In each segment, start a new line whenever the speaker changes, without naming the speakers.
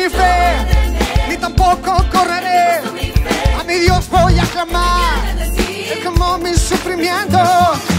mi fe, ni tampoco correré. A mi Dios voy a clamar, como mis sufrimientos.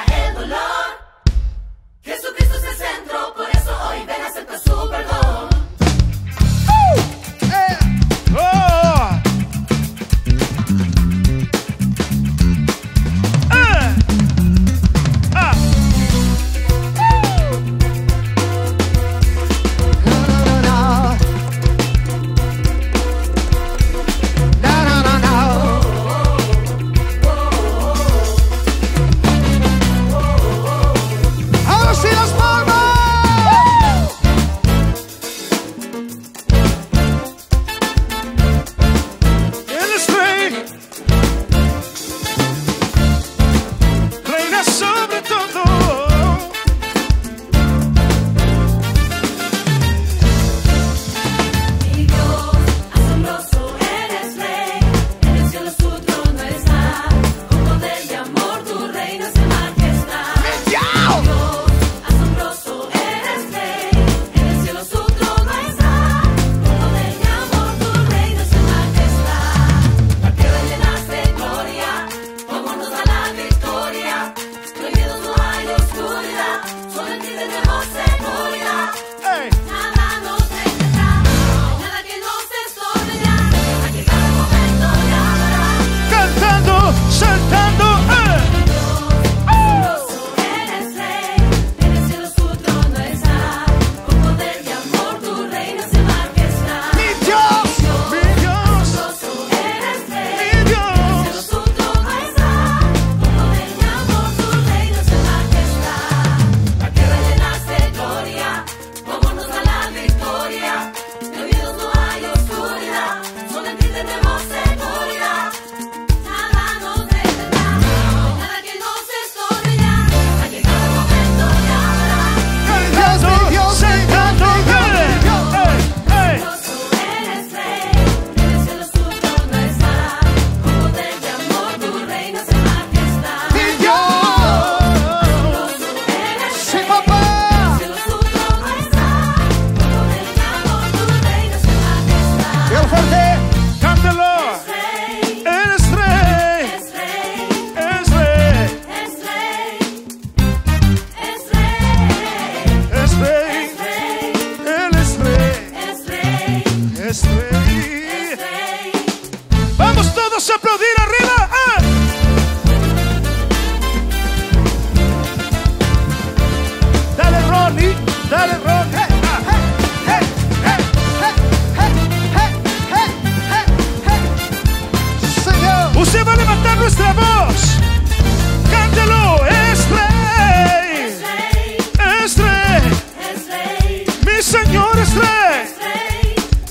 I
ever love.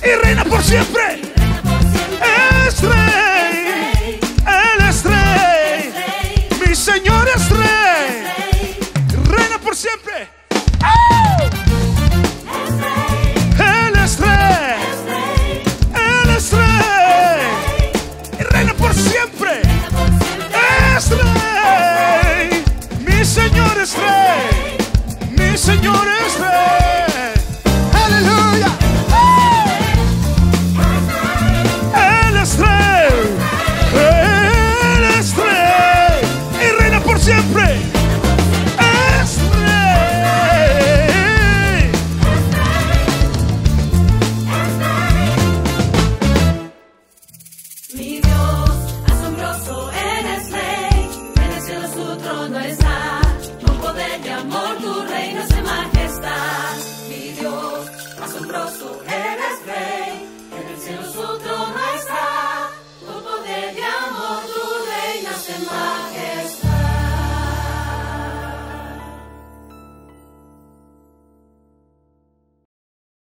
Y reina por siempre.